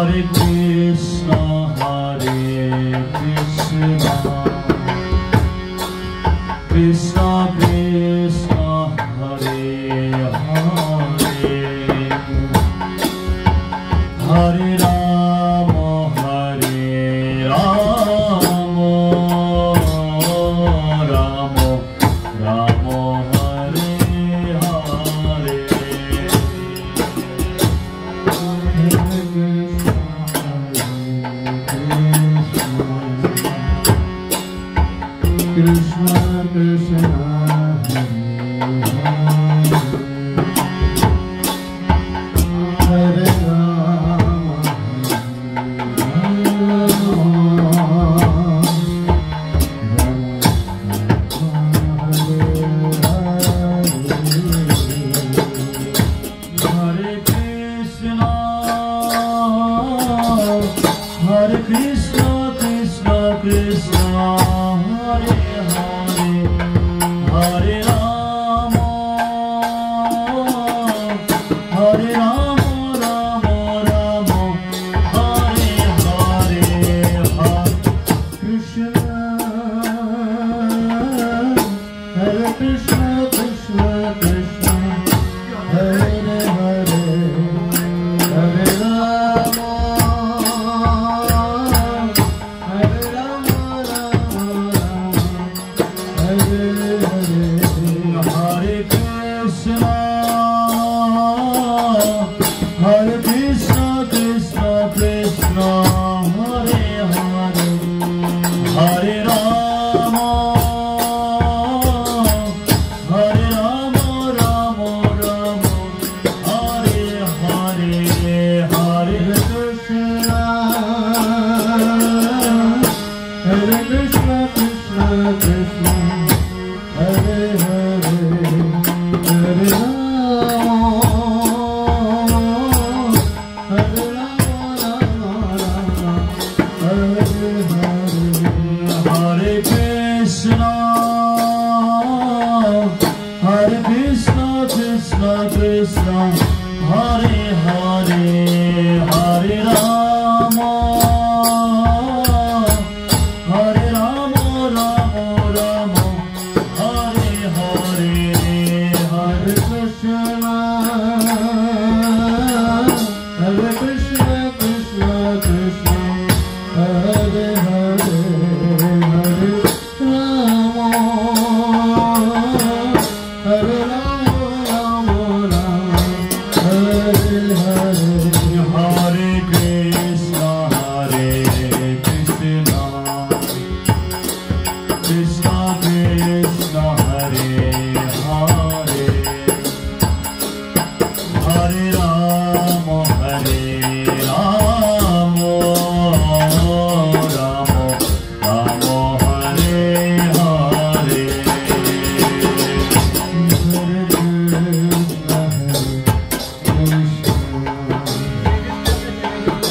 Hare Krishna. Krishna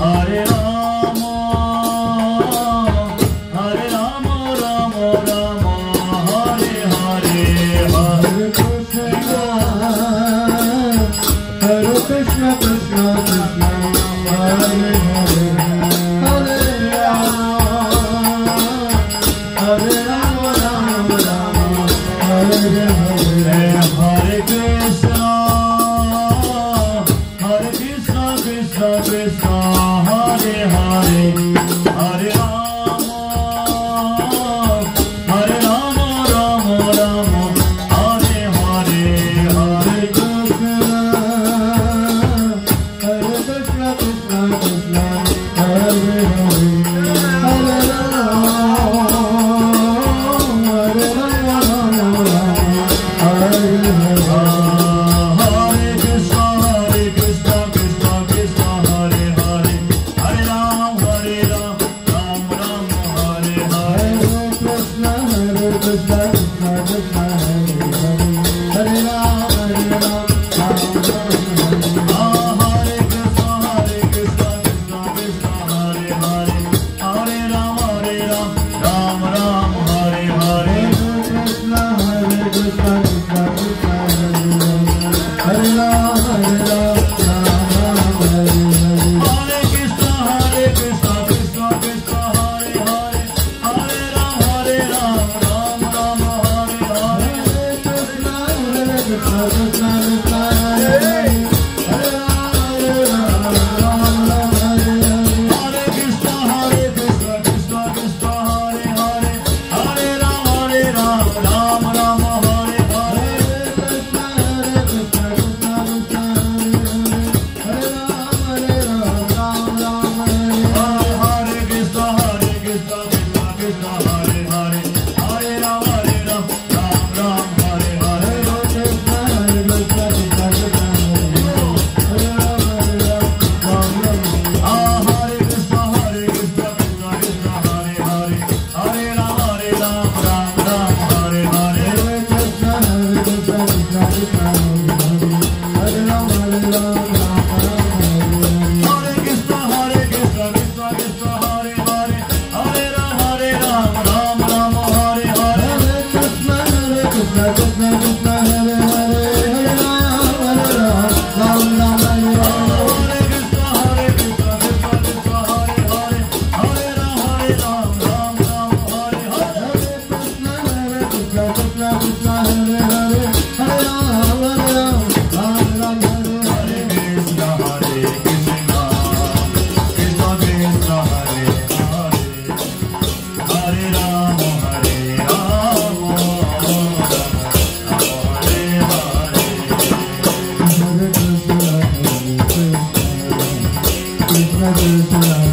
Hare Rama, Hare Krishna.